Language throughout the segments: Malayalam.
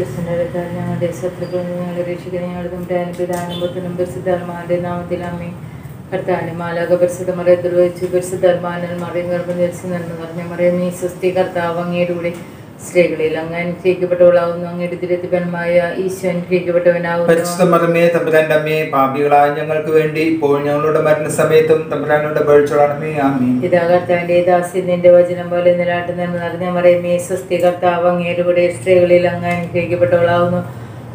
വിശ്വസിന്റെ അടുത്താൽ ഞങ്ങളുടെ ശത്രുക്കളിൽ നിന്ന് ഞങ്ങളെ രക്ഷിക്കുന്ന ഞങ്ങളുടെ തമ്പുരാനും പിതാനും പുത്രനും പരിശുദ്ധാത്മാവിന്റെ നാമത്തിൽ അമ്മയും കർത്താനും മാലാക പരിശുദ്ധ മറിയത്തിൽ വെച്ച് പരിശുദ്ധാത്മാനൽ മറിയും ഗർഭം ധരിച്ചു നിന്ന് പറഞ്ഞ മറിയം ഈ സ്വസ്തി കർത്താവ് അങ്ങയുടെ സ്ത്രീകളിൽ അങ്ങ് അനുഗ്രഹിക്കപ്പെട്ടവളാവുന്നു. അങ്ങയുടെ തിരത്തിപ്പന്മായ ഈശോ അനുഗ്രഹിക്കപ്പെട്ടവനാവുന്നു. പരിശുദ്ധ മതമേ തമ്പുരാന്റെ അമ്മേ പാപികളായ ഞങ്ങൾക്ക് വേണ്ടി ഇപ്പോൾ ഞങ്ങളുടെ മരണസമയത്തും തമ്പുരാനോട് പഴിച്ചോളണമേ വചനം പോലെ നിലാട്ടുന്ന നിറഞ്ഞ മറയമേ സ്വസ്തി കർത്താവ് അങ്ങയുടെ സ്ത്രീകളിൽ അങ്ങ് അനുഗ്രഹിക്കപ്പെട്ടവളാവുന്നു.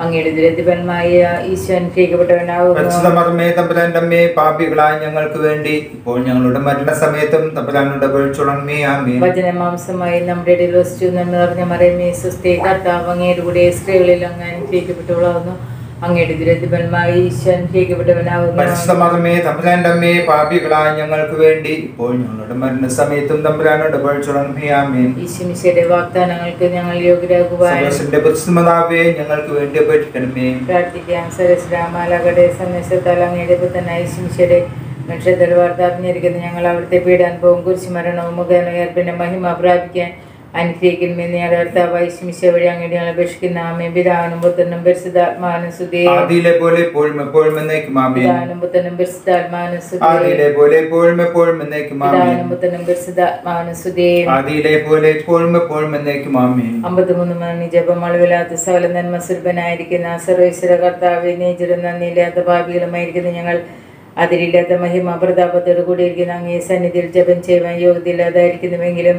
അങ്ങയുടെ ദുരത്തിപന്മായ ഈശ്വൻ കേൾക്കപ്പെട്ടവനാകുമേ തമ്പുരാന്റെ അമ്മേ പാപികളായ ഞങ്ങൾക്ക് വേണ്ടി. ഇപ്പോൾ ഞങ്ങളുടെ മരണസമയത്തും തമ്പുരാനോട് പഴിച്ചോളണമേ ആമീൻ. വചന മാംസമായി നമ്മുടെ ഇടയിൽ വസിച്ചു എന്ന് നിറഞ്ഞ മറിയമേ സ്വസ്തി കർത്താവ് അങ്ങയുടെ കൂടെ സ്ത്രീകളിൽ അങ്ങ് അനുഗ്രഹിക്കപ്പെട്ടവളാവുന്നു. അങ്ങയുടെ ദുരത്തിപന്മായ ഈശ്വരൻ അനുഗ്രഹിക്കപ്പെട്ടവനാവുന്നു പരിശുദ്ധ മതമേ തമ്പുരാന്റെ അമ്മേ പാപികളായ ഞങ്ങൾക്ക് വേണ്ടി ഇപ്പോൾ ഞങ്ങളുടെ മരണസമയത്തും തമ്പുരാനോട് ഈശ്വമിശയുടെ വാഗ്ദാനങ്ങൾക്ക് ഞങ്ങൾ യോഗ്യരാകുവാൻ പരിശുദ്ധമതാവേ ഞങ്ങൾക്ക് വേണ്ടി അപേക്ഷിക്കണമേ പ്രാർത്ഥിക്കാം. സരസ്രാമാലകടെ സന്ദേശത്താൽ അങ്ങയുടെ പുത്തനായ ശിംശയുടെ നക്ഷത്ര വാർത്ത അറിഞ്ഞിരിക്കുന്ന ഞങ്ങൾ അവിടുത്തെ പീഡാനുഭവം കുരിശുമരണവും മുഖേന മഹിമ പ്രാപിക്കാൻ അനുഗ്രഹിക്കണമെന്ന് ഞാൻ കർത്താവായ ശിംശ വഴി ഞങ്ങൾ അപേക്ഷിക്കുന്ന. ആമേ പിതാവിനും പുത്രനും പരിശുദ്ധാത്മാനും പോലെ എപ്പോഴും എപ്പോഴും എന്നേക്കും. ആമേൻ. പിതാവിനും പുത്രനും പരിശുദ്ധാത്മാനും സുധേ പോലെ എപ്പോഴും എപ്പോഴും എന്നേക്കും. ആമേൻ. പിതാവിനും പുത്രനും പരിശുദ്ധാത്മാനും സുധേ ആദിയിലെ പോലെ എപ്പോഴും എപ്പോഴും എന്നേക്കും. ആമേൻ. അമ്പത്തിമൂന്ന് മണി ജപം അളവില്ലാത്ത സകല നന്മ സുൽഭനായിരിക്കുന്ന സർവേശ്വര കർത്താവ് നന്ദിയില്ലാത്ത ഭാവികളുമായിരിക്കുന്ന ഞങ്ങൾ അതിരില്ലാത്ത മഹിമ പ്രതാപത്തോട് കൂടിയിരിക്കുന്ന അങ്ങേ സന്നിധിയിൽ ജപം ചെയ്യുവാൻ യോഗ്യതയില്ലാതായിരിക്കുന്നുവെങ്കിലും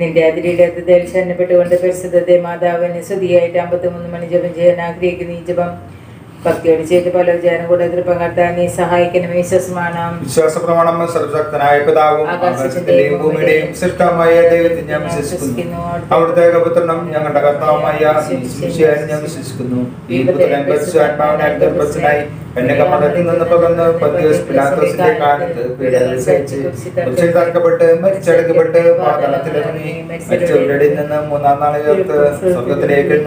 നിന്റെ അതിരില്ലാത്ത ദേൽശരണപ്പെട്ടുകൊണ്ട് പരിശുദ്ധത്തെ മാതാവിന് സ്തുതിയായിട്ട് അമ്പത്തിമൂന്ന് മണി ജപം ചെയ്യാൻ ആഗ്രഹിക്കുന്ന. ഈ ജപം ഭക്തിയോട് ചെയ്ത് പല വിചാരം കൂടെ തൃപ്പകർത്താൻ നീ സഹായിക്കണം വിശ്വാസമാണ്. വിശ്വാസ പ്രമാണം സർവശക്തനായ പിതാവും ആകാശത്തിന്റെയും ഭൂമിയുടെയും സൃഷ്ടമായ ദൈവത്തെ ഞാൻ വിശ്വസിക്കുന്നു. അവിടുത്തെ ഏകപുത്രനും ഞങ്ങളുടെ കർത്താവുമായ ഞാൻ വിശ്വസിക്കുന്നു. ഈ പുത്രൻ പരിശുദ്ധാത്മാവിനാൽ ഗർഭസ്ഥനായി കന്യകമതത്തിൽ നിന്ന് പകർന്ന് പത്യോസ് പിലാത്തോസിന്റെ കാലത്ത് പീഡകൾ സഹിച്ച് കുരിശിൽ തറക്കപ്പെട്ട് മരിച്ചടക്കപ്പെട്ട് പാതാളത്തിലിറങ്ങി മരിച്ചവരുടെ നിന്ന് മൂന്നാം നാളെ ചേർത്ത് സ്വർഗത്തിലേക്ക്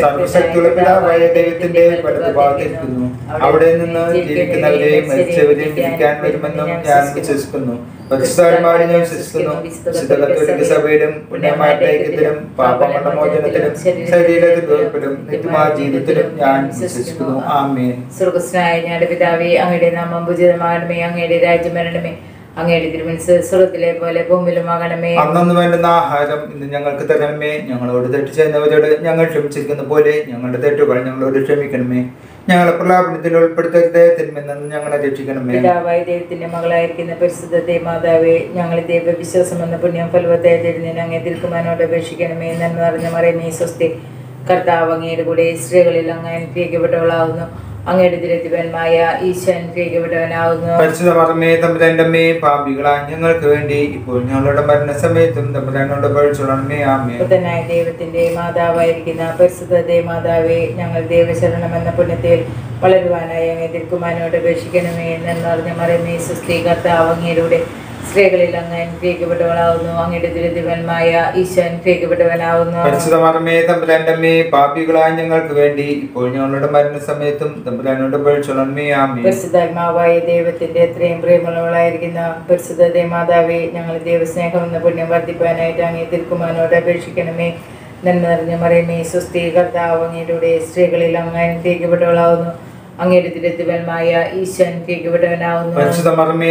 സർവശക്തിയുള്ള പിതാവായ ദൈവത്തിന്റെ വലതു ഭാഗത്തിരിക്കുന്നു അവിടെ നിന്ന് ജീവിക്കുന്നവരെയും മരിച്ചവരെയും ജീവിക്കാൻ വരുമെന്നും ഞാൻ വിശ്വസിക്കുന്നു. പരിശുദ്ധാത്മാവിനെ ഞാൻ വിശ്വസിക്കുന്നു വിശുദ്ധ കത്തോലിക്ക സഭയിലും പുണ്യമായിട്ട് ഐക്യത്തിലും പാപങ്ങളുടെ മോചനത്തിലും ശരീരത്തിൽ ഉറപ്പിലും നിത്യമായ ജീവിതത്തിലും ഞാൻ വിശ്വസിക്കുന്നു. ആമേൻ. സ്വർഗസ്നായ ഞങ്ങളുടെ പിതാവേ അങ്ങയുടെ നാമം പൂജിതമാകണമേ അങ്ങയുടെ രാജ്യം വരണമേ അങ്ങയുടെ തിരുമനസ് സ്വർഗത്തിലെ പോലെ ഭൂമിയിലുമാകണമേ അന്നു വേണ്ടുന്ന ആഹാരം ഇന്ന് ഞങ്ങൾക്ക് തരണമേ. ഞങ്ങളോട് തെറ്റ് ചെയ്യുന്നവരോട് ഞങ്ങൾ ക്ഷമിച്ചിരിക്കുന്ന പോലെ ഞങ്ങളുടെ തെറ്റുകൾ ഞങ്ങളോട് ക്ഷമിക്കണമേ. ഞങ്ങളെ പ്രലാപനത്തിൽ ഉൾപ്പെടുത്തരുത് തിന്മെന്ന് ഞങ്ങളെ രക്ഷിക്കണമേ പിതാവായ ദൈവത്തിന്റെ മകളായിരിക്കുന്ന പരിശുദ്ധ മാതാവേ ഞങ്ങൾ ദൈവവിശ്വാസം എന്ന പുണ്യം ഫലവത്തായ തരുന്നതിന് അങ്ങേ തിരുക്കുമാനോട് അപേക്ഷിക്കണമേ. നന്മ അറിഞ്ഞ മറിയമേ സ്വസ്തി. കർത്താവ് അങ്ങയുടെ കൂടെ സ്ത്രീകളിൽ അങ്ങ് അനുഗ്രഹിക്കപ്പെട്ടവളാവുന്നു. അങ്ങയുടെ തിരത്തിപന്മായ ഈശോ അനുഗ്രഹിക്കപ്പെട്ടവനാവുന്നു പരിശുദ്ധ മറമേ തമ്പുരാന്റെ അമ്മേ പാപികളാ ഞങ്ങൾക്ക് വേണ്ടി ഇപ്പോൾ ഞങ്ങളുടെ മരണസമയത്തും തമ്പുരാനോട് പഴിച്ചോളണമേ ആമേ പുത്തനായ ദൈവത്തിന്റെ മാതാവായിരിക്കുന്ന പരിശുദ്ധ മാതാവേ ഞങ്ങൾ ദൈവശരണം എന്ന പുണ്യത്തിൽ വളരുവാനായി അങ്ങേ തിരുക്കുമാനോട് അപേക്ഷിക്കണമേ എന്നറിഞ്ഞ മറിയമേ സുസ്ത്രീ കർത്താവ് അങ്ങയുടെ സ്ത്രീകളിൽ അങ്ങ് അനുഗ്രഹിക്കപ്പെട്ടവളാവുന്നു. അങ്ങയുടെ ദുരിതവന്മായ ഈശോ അനുഗ്രഹിക്കപ്പെട്ടവനാവുന്നു. പരിശുദ്ധ മറമേ തമ്പുരാന്റെ അമ്മേ പാപികളാ ഞങ്ങൾക്ക് വേണ്ടി ഇപ്പോൾ ഞങ്ങളുടെ മരണസമയത്തും തമ്പുരാനോട് പരിശുദ്ധാത്മാവായ ദൈവത്തിന്റെ എത്രയും പ്രിയമുള്ളവളായിരിക്കുന്ന പരിശുദ്ധ മാതാവേ ഞങ്ങൾ ദൈവസ്നേഹം എന്ന പുണ്യം വർദ്ധിപ്പാനായിട്ട് അങ്ങേ തിരുക്കുമാനോട് അപേക്ഷിക്കണമേ. നന്മ നിറഞ്ഞ മറിയമേ സുസ്ഥീകർത്താവ് അങ്ങയുടെ സ്ത്രീകളിൽ അങ്ങ് അനുഗ്രഹിക്കപ്പെട്ടവളാവുന്നു. അങ്ങയുടെ തിരുത്തുവന്മായ ഈശോ അനുഗ്രഹിക്കപ്പെട്ടവനാവുന്നു പരിശുദ്ധ മർമ്മേ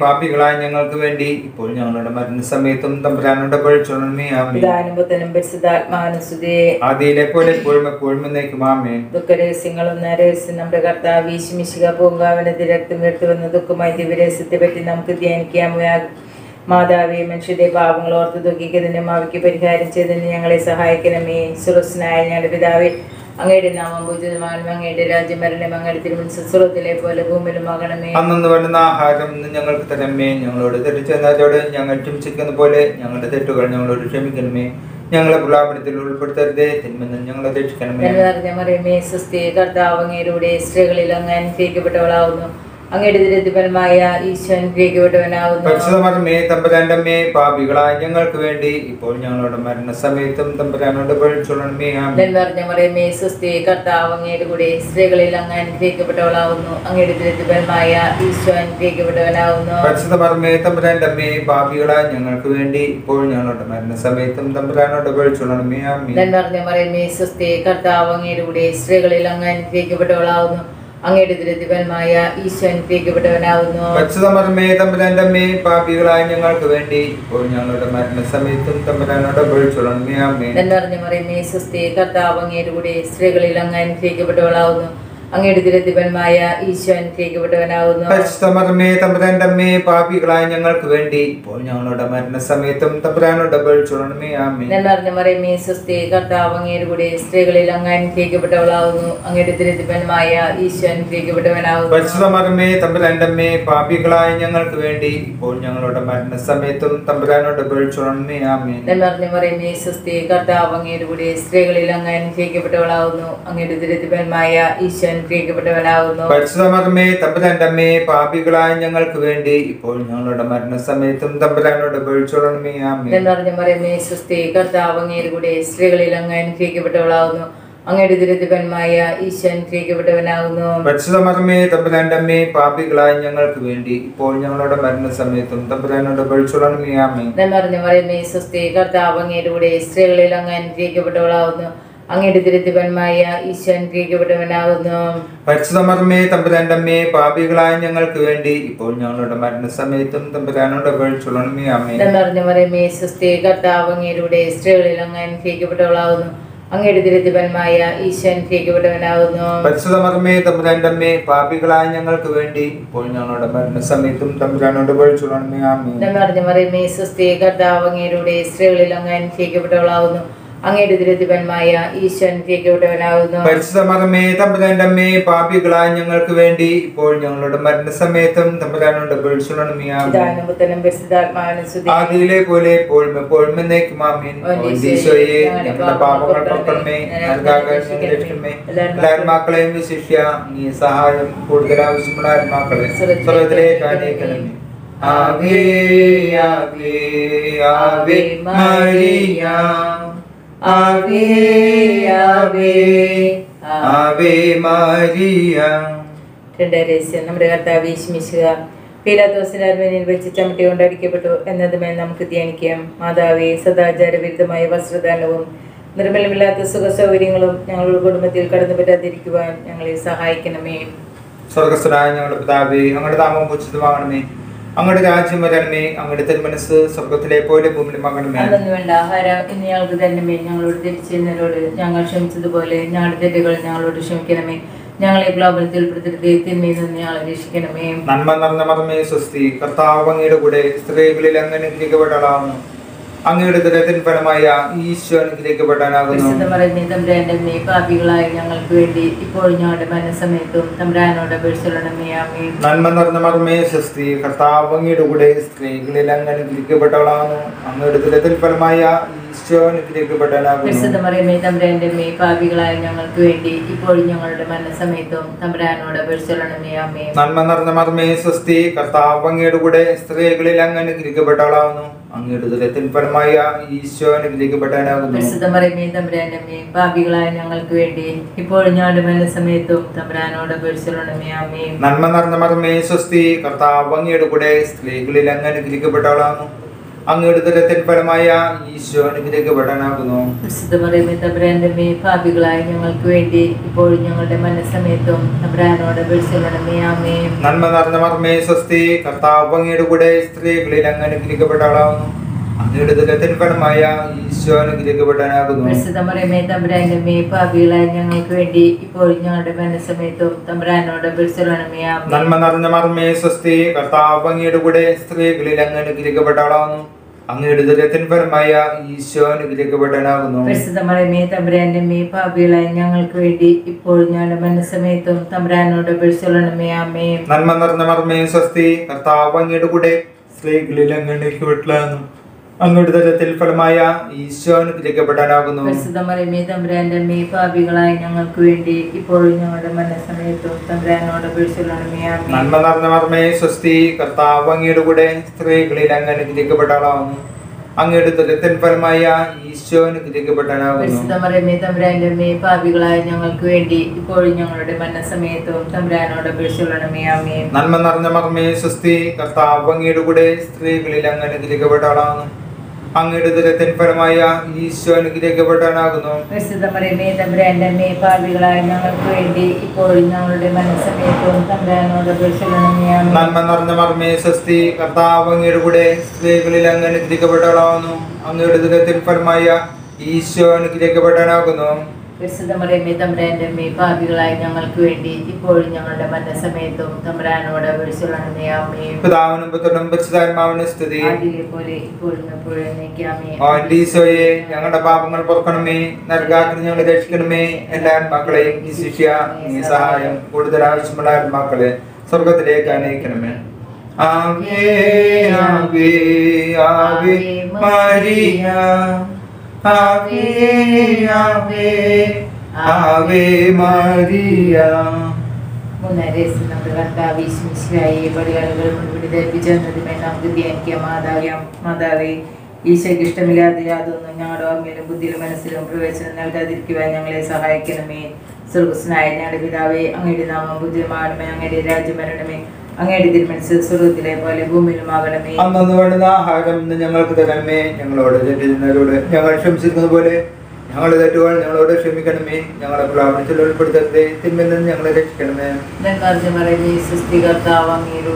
പാപികളായ ഞങ്ങൾക്ക് വേണ്ടി ഇപ്പോൾ ഞങ്ങളുടെ മരണസമയത്തും തമ്പുരാനോട് പഴിച്ചോളണമേ ആമേ പിതാനും പുത്തനും പരിശുദ്ധാത്മാവിനും സ്തുതിയെ ആദിയിലെ പോലെ എപ്പോഴും എപ്പോഴും ദുഃഖരഹസ്യങ്ങളും നമ്മുടെ കർത്താവ് ഈശുമിശിക ദുഃഖമായി ദിവരഹസ്യത്തെ പറ്റി നമുക്ക് ധ്യാനിക്കാം മാതാവേ മനുഷ്യരുടെ പാപങ്ങൾ ഓർത്ത് ദുഃഖിക്കുന്നതിനും അവയ്ക്ക് പരിഹാരം ചെയ്തതിന് ഞങ്ങളെ സഹായിക്കണമേ. സുറസ്നായ ഞങ്ങളുടെ പിതാവേ അങ്ങയുടെ നാമം പൂജിതമാകണം അങ്ങയുടെ രാജ്യം വരണം അങ്ങയുടെ തിരുമനസ് സ്വർഗത്തിലെ പോലെ ഭൂമിയിലുമാകണമേ അന്നു വേണ്ടുന്ന ആഹാരം ഇന്ന് ഞങ്ങൾക്ക് തരമേ ഞങ്ങളോട് തെറ്റിച്ചെന്നവരോട് ഞങ്ങൾ ക്ഷമിച്ചിരിക്കുന്ന പോലെ ഞങ്ങളുടെ തെറ്റുകൾ ഞങ്ങളോട് ക്ഷമിക്കണമേ. ഞങ്ങളെ പ്രലാപനത്തിൽ ഉൾപ്പെടുത്തരുതേ. തിന്മെന്ന് ഞങ്ങൾ അപേക്ഷിക്കണമേ എന്ന് പറഞ്ഞ മറിയമേ സുസ്ഥി കർത്താവ് സ്ത്രീകളിൽ അങ്ങ് അനുഗ്രഹിക്കപ്പെട്ടവളാവുന്നു. അങ്ങയുടെ ദുരിതഫലമായ ഈശ്വൻ പരിശുദ്ധമേ തമ്പുരാന്റെ അമ്മേ പാപികളായ ഞങ്ങൾക്ക് വേണ്ടി ഇപ്പോൾ ഞങ്ങളുടെ മരണസമയത്തും തമ്പുരാനോട് പഴിച്ചോളണമേ നിറഞ്ഞ മറിയമേ സ്വസ്തി കർത്താവ് അങ്ങയുടെ കൂടെ സ്ത്രീകളിൽ അങ്ങ് അനുഗ്രഹിക്കപ്പെട്ടവളാവുന്നു. അങ്ങയുടെ ദുരിതഫലമായ ഈശ്വൻ അനുഗ്രഹിക്കപ്പെട്ടവനാകുന്നു പരിശുദ്ധമേ തമ്പുരാന്റെ അമ്മേ പാപികളായ ഞങ്ങൾക്ക് വേണ്ടി ഇപ്പോൾ ഞങ്ങളുടെ മരണസമയത്തും തമ്പുരാനോട് പഴിച്ചോളണമേ നിറഞ്ഞ മറിയമേ കർത്താവ് അങ്ങയുടെ കൂടെ സ്ത്രീകളിൽ അങ്ങ് അനുഗ്രഹിക്കപ്പെട്ടവളാവുന്നു. അങ്ങയുടെ ദുരിതഫലമായ ഈശോ അനുഗ്രഹിക്കപ്പെട്ടവനാകുന്നു പരിശുദ്ധമേ തമ്പുരാന്റെ അമ്മേ പാപികളായ ഞങ്ങൾക്ക് വേണ്ടി ഇപ്പോൾ ഞങ്ങളുടെ മരണസമയത്തും തമ്പുരാനോട് പഴിച്ചോളണമേ ആമേൻ. നിറഞ്ഞ മറിയമേ സ്വസ്തി കർത്താവ് അങ്ങയുടെ കൂടെ സ്ത്രീകളിൽ അങ്ങ് അനുഗ്രഹിക്കപ്പെട്ടവളാവുന്നു. അങ്ങയുടെ ദുരിതഫലമായ ഈശോ അനുഗ്രഹിക്കപ്പെട്ടവനാകുന്നു പരിശുദ്ധമർമ്മേ തമ്പുരാന്റെ അമ്മേ പാപികളായ ഞങ്ങൾക്ക് വേണ്ടി ഇപ്പോൾ ഞങ്ങളുടെ മരണസമയത്തും തമ്പുരാനോട് പഴിച്ചോളണമേ ആമേ നിറഞ്ഞ മറിയമേ സ്വസ്തി കർത്താവ് അങ്ങയുടെ കൂടെ സ്ത്രീകളിൽ അങ്ങ് അനുഗ്രഹിക്കപ്പെട്ടവളാവുന്നു അങ്ങയുടെ ദുരിതഫലമായ ഈശോ അനുഗ്രഹിക്കപ്പെട്ടവനാകുന്നു പരിശുദ്ധമർമ്മേ തമ്പുരാന്റെ അമ്മേ പാപികളായ ഞങ്ങൾക്ക് വേണ്ടി ഇപ്പോൾ ഞങ്ങളുടെ മരണസമയത്തും തമ്പുരാനോട് പഴിച്ചോളണമേ ആമേ നിറഞ്ഞ മറിയമേ സ്വസ്തി കർത്താവ് അങ്ങയുടെ കൂടെ സ്ത്രീകളിൽ അങ്ങ് അനുഗ്രഹിക്കപ്പെട്ടവളാവുന്നു അങ്ങയുടെ ദുരിതഫലമായ ഈശോ അനുഗ്രഹിക്കപ്പെട്ടവനാകുന്നു പരിശുദ്ധമേ തമ്പുരാന്റെ അമ്മേ പാപികളായ ഞങ്ങൾക്ക് വേണ്ടി ഇപ്പോൾ ഞങ്ങളുടെ മരണസമയത്തും തമ്പുരാനോട് പഴിച്ചോളണമേ ആമേ നിറഞ്ഞ മറിയമേ സ്വസ്തി കർത്താവ് അങ്ങയുടെ കൂടെ സ്ത്രീകളിൽ അങ്ങ് അനുഗ്രഹിക്കപ്പെട്ടവളാകുന്നു. അങ്ങയുടെ ദുരിതപന്മായ ഈശൻ അനുഗ്രഹിക്കപ്പെട്ടവനാകുന്നു. പരിശുദ്ധമേ തമ്പുരാന്റെ അമ്മേ പാപികളായ ഞങ്ങൾക്ക് വേണ്ടി ഇപ്പോൾ ഞങ്ങളുടെ മരണസമയത്തും തമ്പുരാനോട് പഴിച്ചോളണമേ ആമേ നിറഞ്ഞ മറിയമ്മേ സ്വസ്തി കർത്താവ് സ്ത്രീകളിൽ അങ്ങ് അനുഗ്രഹിക്കപ്പെട്ടവളാവുന്നു അങ്ങയുടെ ദുരിതഫലമായ ഈശോ അനുഗ്രഹിക്കപ്പെട്ടവനാകുന്നു പരിശുദ്ധമർമ്മേ തമ്പുരാന്റമ്മേ പാപികളായ ഞങ്ങൾക്ക് വേണ്ടി ഇപ്പോൾ ഞങ്ങളുടെ മരണസമയത്തും തമ്പുരാനോട് പഴിച്ചോളണമേ ആമേൻ. നിറഞ്ഞ മറിയമേ സ്വസ്തി കർത്താവ് അങ്ങേരുടെ സ്ത്രീകളിൽ അങ്ങ് അനുഗ്രഹിക്കപ്പെട്ടവളാവുന്നു അങ്ങയുടെ ദുരിതഫലമായ ഈശ്വൻ അനുഗ്രഹിക്കപ്പെട്ടവനാകുന്നു പരിശുദ്ധമർമ്മേ തമ്പുരാന്റമ്മേ പാപികളായ ഞങ്ങൾക്ക് വേണ്ടി ഇപ്പോൾ ഞങ്ങളുടെ മരണസമയത്തും തമ്പുരാനോട് പഴിച്ചോളണമേ ആമേൻ. നിറഞ്ഞ മറിയമേ സ്വസ്തി കർത്താവ് അങ്ങയുടെ കൂടെ സ്ത്രീകളിൽ അങ്ങ് അനുഗ്രഹിക്കപ്പെട്ടവളാവുന്നു അങ്ങയുടെ ദുരിതഫലമായ ഈശോ അനുഗ്രഹിക്കപ്പെട്ടവനാകുന്നു പരിശുദ്ധമേ തമ്പുരാന്റെ അമ്മേ പാപികളായ ഞങ്ങൾക്ക് വേണ്ടി ഇപ്പോൾ ഞങ്ങളുടെ മരണസമയത്തും തമ്പുരാനോട് ആദിയിലെ പോലെ എപ്പോഴും എപ്പോഴും എന്നേക്കും ആമേൻ. ഓ ഈശോയെ ഞങ്ങളുടെ പാപങ്ങൾ എല്ലാ ആത്മാക്കളെയും വിശിഷ്യ നീ സഹായം കൂടുതൽ ആവശ്യമുള്ള ആത്മാക്കളെ സ്വർഗത്തിലേക്ക് ആവേ ആവേ ആവേ മരിയ. Ave Maria. രണ്ടാം രഹസ്യം. നമ്മുടെ കർത്താവ് ഈശ്മിശുക പീലാത്തോസിന്റെ അരമനയിൽ വെച്ച് ചമട്ടി കൊണ്ട് അടിക്കപ്പെട്ടു എന്നതുമേ നമുക്ക് ധ്യാനിക്കാം. മാതാവേ സദാചാര വിരുദ്ധമായ വസ്ത്രദാനവും നിർമ്മലമില്ലാത്ത സുഖ സൗകര്യങ്ങളും ഞങ്ങളുടെ കുടുംബത്തിൽ കടന്നു പറ്റാതിരിക്കുവാൻ ഞങ്ങളെ സഹായിക്കണമേ. സ്വർഗസ്വരായ ഞങ്ങളുടെ പിതാവേ അങ്ങയുടെ നാമം പൂജിതമാകണമേ അങ്ങയുടെ രാജ്യം വരണമേ അങ്ങയുടെ തിരുമനസ് സ്വർഗത്തിലെ പോലെ ഭൂമിയിലുമാകണമേ അന്നു വേണ്ട. ആഹാരം ഇന്ന് ഞങ്ങൾക്ക് തരണമേ. ഞങ്ങളോട് തിരിച്ചെന്നവരോട് ഞങ്ങൾ ക്ഷമിച്ചതുപോലെ ഞങ്ങളുടെ തെറ്റുകൾ ഞങ്ങളോട് ക്ഷമിക്കണമേ. ഞങ്ങളെ ഗ്ലോബലത്തിൽ ഉൾപ്പെടുത്തരുതേ തിന്മയിൽ നിന്ന് ഞങ്ങളെ രക്ഷിക്കണമേ. നന്മ നിറഞ്ഞ മർമ്മേ സ്വസ്തി. കർത്താവ് അങ്ങയുടെ കൂടെ സ്ത്രീകളിൽ അങ്ങനെ അങ്ങയുടെ ദുരത്തിൻ ഫലമായ ഈശോ അനുഗ്രഹിക്കപ്പെടാനാകുന്നു. തമ്പുരാന്റെ അമ്മേ പാപികളായ ഞങ്ങൾക്ക് വേണ്ടി ഇപ്പോൾ ഞങ്ങളുടെ മനസ്സമയത്തും തമ്പുരാനോട് നന്മ നിറഞ്ഞ മർമ്മേ സ്വസ്തി കർത്താവ് അങ്ങയുടെ കൂടെ സ്ത്രീകളിൽ അങ്ങ് അനുഗ്രഹിക്കപ്പെട്ടവളാണ്. അങ്ങയുടെ ദുരത്തിൻ ഫലമായ ഈശോ അനുഗ്രഹിക്കപ്പെടാനാകുന്നു. വിശുദ്ധമറിയമേ തമ്പുരാന്റെ അമ്മേ പാപികളായ ഞങ്ങൾക്ക് വേണ്ടി ഇപ്പോൾ ഞങ്ങളുടെ മനസ്സമയത്തും തമ്പുരാനോട് നന്മ നിറഞ്ഞ മർമ്മേ സ്വസ്തി കർത്താവ് അങ്ങയുടെ കൂടെ സ്ത്രീകളിൽ അങ്ങ് അനുഗ്രഹിക്കപ്പെട്ടവളാകുന്നു. അങ്ങയുടെ ദുരത്തിൻ പരമായ പാപികളായ ഞങ്ങൾക്ക് വേണ്ടി ഇപ്പോൾ ഞങ്ങളുടെ മനസ്സമയത്തും തമ്പുരാനോട് ആമേ നന്മ നടന്ന മർമ്മേ സ്വസ്തി കർത്താവ് അങ്ങയുടെ കൂടെ സ്ത്രീകളിൽ അങ്ങ് അനുഗ്രഹിക്കപ്പെട്ടവളാകുന്നു. അങ്ങയുടെ ദുരത്തിൻ ഫലമായ ഈശോ അനുഗ്രഹിക്കപ്പെടാനാകുന്നു വിശുദ്ധമറിയമേ തമ്പുരാന്റെ പാപികളായ ഞങ്ങൾക്ക് വേണ്ടി ഇപ്പോൾ ഞങ്ങളുടെ മനസ്സമയത്തും തമ്പുരാനോട് അപേക്ഷിച്ചൊള്ളണമേ ആമേ നന്മ നിറഞ്ഞ മർമ്മേ സ്വസ്തി കർത്താവ് അങ്ങയുടെ കൂടെ സ്ത്രീകളിൽ അങ്ങ് അനുഗ്രഹിക്കപ്പെട്ടവളാകുന്നു അങ്ങയുടെ ദുരത്തിൻ ഫലമായ ഈശോ അനുഗ്രഹിക്കപ്പെടാനാകുന്നു വിശുദ്ധമറിയമേ തമ്പുരാന്റെ അമ്മേ പാപികളായ ഞങ്ങൾക്ക് വേണ്ടി ഇപ്പോൾ ഞങ്ങളുടെ മനസ്സമയത്തും തമ്പുരാനോട് ആമേ നന്മ നിറഞ്ഞ മർമ്മേ സ്വസ്തി കർത്താവ് അങ്ങയുടെ കൂടെ സ്ത്രീകളിൽ അങ്ങ് അങ്ങയുടെ ദുരത്തിൻ ഫലമായ ഈശോ അനുഗ്രഹിക്കപ്പെടാനാകുന്നു പരിശുദ്ധമറിയമേ തമ്പുരാന്റെ മേ പാപികളായി ഞങ്ങൾക്ക് വേണ്ടി ഇപ്പോൾ ഞങ്ങളുടെ മനസ്സമയത്തും തമ്പുരാനോട് അപേക്ഷിച്ചൊള്ളണമേ അമ്മേ നന്മ നിറഞ്ഞ മർമ്മേ സ്വസ്തി കർത്താവ് അങ്ങയുടെ കൂടെ സ്ത്രീകളിൽ അങ്ങനെ അനുഗ്രഹിക്കപ്പെട്ടവളാകുന്നു അങ്ങയുടെ തരത്തിൽ ഫലമായ ഈശോ അനുഗ്രഹിക്കപ്പെടാനാകുന്നു. പരിശുദ്ധമറിയമേ തമ്പുരാന്റെ അമ്മേ പാപികളായി ഞങ്ങൾക്ക് വേണ്ടി ഇപ്പോഴും ഞങ്ങളുടെ മനസ്സമയത്തും തമ്പുരാനോട് ആമേൻ. നന്മ നടന്ന മർമ്മേ സ്വസ്തി കർത്താവ് അങ്ങയുടെ കൂടെ സ്ത്രീകളിൽ അങ്ങ് അനുഗ്രഹിക്കപ്പെടാനാകുന്നു അങ്ങയുടെ തരത്തിൽ ഫലമായ ഈശോ അനുഗ്രഹിക്കപ്പെടാനാകുന്നു. പരിശുദ്ധമറിയമേ തമ്പുരാന്റെ അമ്മേ പാപികളായ ഞങ്ങൾക്ക് വേണ്ടി ഇപ്പോഴും ഞങ്ങളുടെ മരണസമയത്തും തമ്പുരാനോട് അപേക്ഷിച്ചുള്ളണമേ ആമേൻ. നന്മ നിറഞ്ഞ മർമ്മേ സ്വസ്തി കർത്താവ് അങ്ങയുടെ കൂടെ സ്ത്രീകളിൽ അങ്ങ് അനുഗ്രഹിക്കപ്പെടാനാകുന്നു അങ്ങയുടെ ദുരത്തിൻ ഫലമായ ഈശോ ആമേൻ നന്മ നിറഞ്ഞ മർമ്മേ സ്വസ്തി കർത്താവ് അങ്ങയുടെ കൂടെ സ്ത്രീകളിൽ അങ്ങ് അനുഗ്രഹിക്കപ്പെടാനാകുന്നു അങ്ങയുടെ ദുരത്തിൻ ഫലമായ ഈശോ അനുഗ്രഹിക്കപ്പെടാനാകുന്നു. പരിശുദ്ധമറിയമേ തമ്പുരാന്റെ അമ്മേ പാപികളായ ഞങ്ങൾക്ക് വേണ്ടി ഇപ്പോഴും ഞങ്ങളുടെ മരണസമയത്തും തമ്പുരാനോട് അപേക്ഷിച്ചുള്ളണമേ ആമേൻ പിതാവിനും പുത്രനും പരിശുദ്ധാത്മാവിനും സ്തുതി. ആദിയിലെ പോലെ ഇപ്പോഴും എപ്പോഴും എന്നേക്കാമേ ആൻഡീസോയെ ഞങ്ങളുടെ പാപങ്ങൾ പൊറുക്കണമേ നരകാഗ്നി ഞങ്ങളെ രക്ഷിക്കണമേ എല്ലാ ആത്മാക്കളെയും ഈ ശിഷ്യ ഈ സഹായം കൂടുതൽ ആവശ്യമുള്ള ആത്മാക്കളെ സ്വർഗത്തിലേക്ക് അനയിക്കണമേ ആവേ ആവേ ആവേ മരിയ ആവേ Ave, Ave Maria. മൂന്നര വയസ്സിൽ നമ്മുടെ മാതാവേ ഇഷ്ടമില്ലാത്ത യാതൊന്നും ഞങ്ങളുടെ ഓർമ്മയിലും ബുദ്ധിയിലും മനസ്സിലും പ്രവേശനം നൽകാതിരിക്കുവാൻ ഞങ്ങളെ സഹായിക്കണമേ. സ്വർഗസ്നായ ഞങ്ങളുടെ പിതാവേ അങ്ങയുടെ നാമം ബുദ്ധിമാണമേ അങ്ങയുടെ രാജ്യം വരണമേ. അങ്ങയുടെ തിരുമനസ് സ്വർഗത്തിലെ പോലെ ഭൂമിയിലുമാകണമേ അന്നു വേണ്ടുന്ന ആഹാരം ഞങ്ങൾക്ക് തരണമേ. ഞങ്ങളോട് ഞങ്ങൾ ക്ഷമിച്ചിരുന്നത് പോലെ ഞങ്ങളുടെ തെറ്റുകൾ ഞങ്ങളോട് ക്ഷമിക്കണമേ. ഞങ്ങളെ പ്രാപിച്ചു ഉൾപ്പെടുത്തരുതേ തിന്മയിൽ നിന്ന് ഞങ്ങളെ രക്ഷിക്കണമേ. സൃഷ്ടികർത്താവ് അങ്ങയുടെ